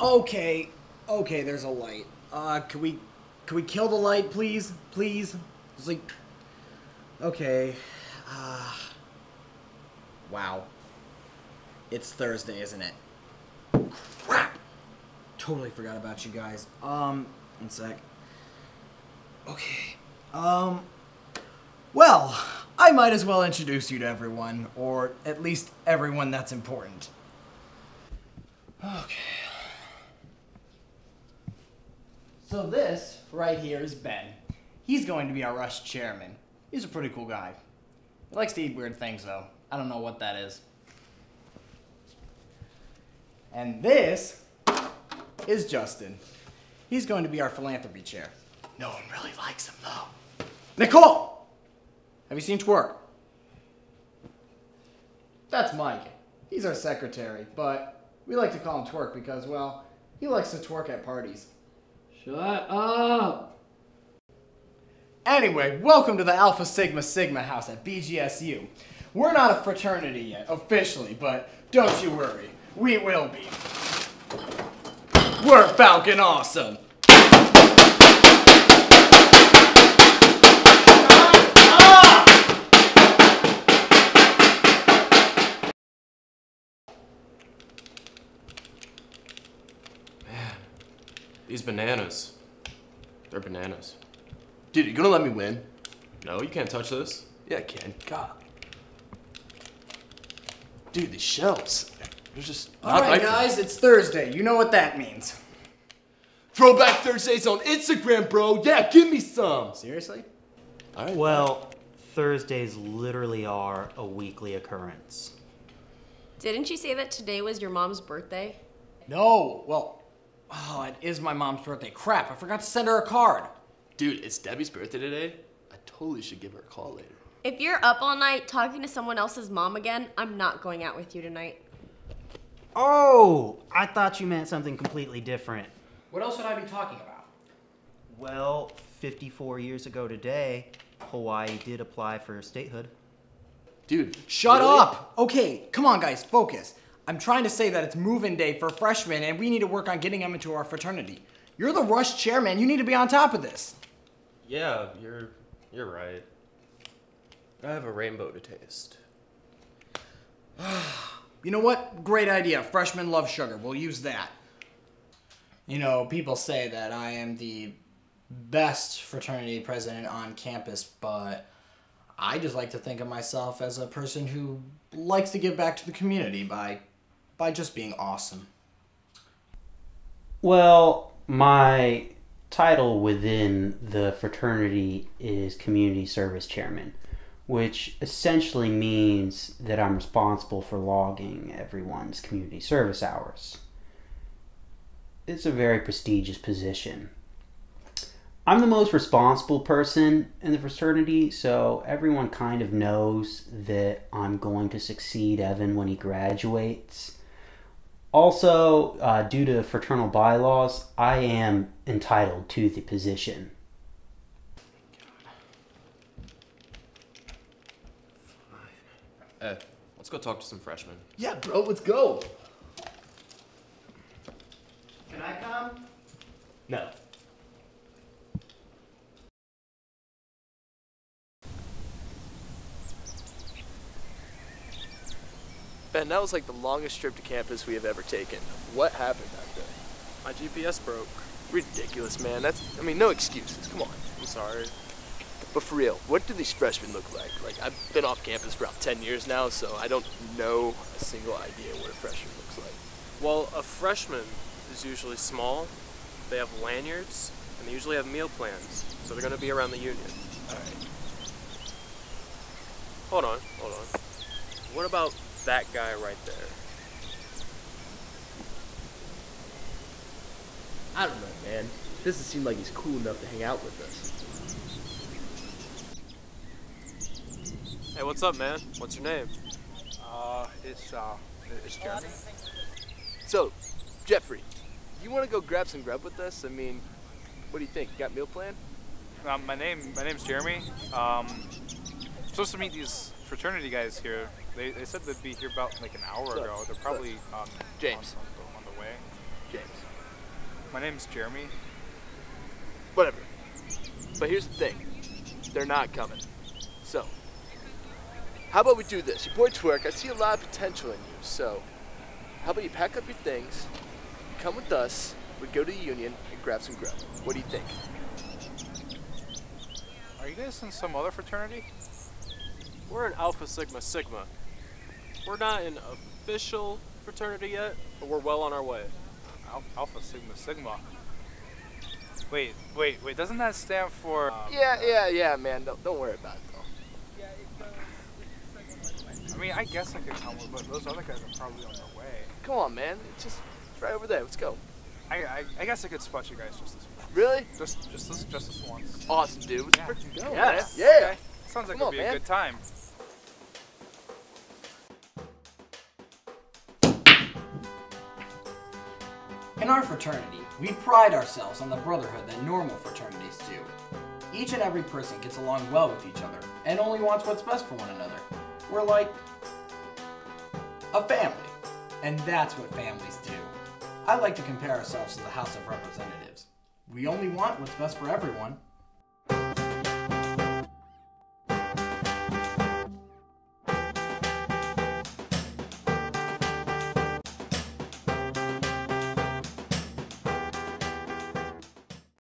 Okay, okay, there's a light. Uh, can we, can we kill the light, please? Please? It's like, okay, uh, wow. It's Thursday, isn't it? Crap! Totally forgot about you guys. Um, one sec. Okay, um, well, I might as well introduce you to everyone, or at least everyone that's important. Okay. So this right here is Ben. He's going to be our Rush chairman. He's a pretty cool guy. He likes to eat weird things though. I don't know what that is. And this is Justin. He's going to be our philanthropy chair. No one really likes him though. Nicole! Have you seen Twerk? That's Mike. He's our secretary, but we like to call him Twerk because, well, he likes to twerk at parties. Shut up! Anyway, welcome to the Alpha Sigma Sigma house at BGSU. We're not a fraternity yet, officially, but don't you worry, we will be. We're Falcon Awesome! These bananas. They're bananas. Dude, you gonna let me win? No, you can't touch this. Yeah, I can. God. Dude, these shells. They're just not Alright, right for- guys, it's Thursday. You know what that means. Throwback Thursdays on Instagram, bro. Yeah, give me some. Seriously? All right. Well, Thursdays literally are a weekly occurrence. Didn't you say that today was your mom's birthday? No, well, oh, it is my mom's birthday. Crap, I forgot to send her a card. dude, it's Debbie's birthday today. I totally should give her a call later. If you're up all night talking to someone else's mom again, I'm not going out with you tonight. Oh, I thought you meant something completely different. What else would I be talking about? Well, 54 years ago today, Hawaii did apply for statehood. Dude, Shut really? up! Okay, come on, guys, focus. I'm trying to say that it's move-in day for freshmen, and we need to work on getting them into our fraternity. You're the Rush chairman. You need to be on top of this. Yeah, you're you're right. I have a rainbow to taste. You know what? Great idea. Freshmen love sugar. We'll use that. You know, people say that I am the best fraternity president on campus, but I just like to think of myself as a person who likes to give back to the community by by just being awesome. Well, my title within the fraternity is community service chairman, which essentially means that I'm responsible for logging everyone's community service hours. It's a very prestigious position. I'm the most responsible person in the fraternity, so everyone kind of knows that I'm going to succeed Evan when he graduates. Also, uh, due to fraternal bylaws, I am entitled to the position. Eh, let's go talk to some freshmen. Yeah, bro, let's go. Can I come? No. Ben, that was like the longest trip to campus we have ever taken. What happened that day? My GPS broke. Ridiculous, man. That's, I mean, no excuses. Come on. I'm sorry. But for real, what do these freshmen look like? Like, I've been off campus for about 10 years now, so I don't know a single idea what a freshman looks like. Well, a freshman is usually small. They have lanyards, and they usually have meal plans. So they're going to be around the union. Alright. Hold on, hold on. What about that guy right there? I don't know, man. Doesn't seem like he's cool enough to hang out with us. Hey, what's up, man? What's your name? Uh, it's, uh, it's Jeremy. So, Jeffrey, you want to go grab some grub with us? I mean, what do you think? You got meal plan? Um, my name, my name's Jeremy. Um, I'm supposed to meet these fraternity guys here. They, they said they'd be here about like an hour ago. They're probably um, James. on, on, the, on the way. James. My name's Jeremy. Whatever. But here's the thing. They're not coming. So, how about we do this? Your boy Twerk, I see a lot of potential in you, so how about you pack up your things, come with us, we go to the Union and grab some grub. What do you think? Are you guys in some other fraternity? We're an Alpha Sigma Sigma. We're not an official fraternity yet, but we're well on our way. Al- Alpha Sigma Sigma. Wait, wait, wait. Doesn't that stand for? um, Yeah, yeah, yeah, man. Don't, don't worry about it, though. I mean, I guess I could come with, but those other guys are probably on their way. Come on, man. It's just it's right over there. Let's go. I, I, I guess I could spot you guys just this once. Really? Just, just this, just this once. Awesome, dude. Let's Yeah. freaking go, Yes. man. Yeah. Okay. Sounds like it'll be man. a good time. In our fraternity, we pride ourselves on the brotherhood that normal fraternities do. Each and every person gets along well with each other and only wants what's best for one another. We're like a family, and that's what families do. I like to compare ourselves to the House of Representatives. We only want what's best for everyone,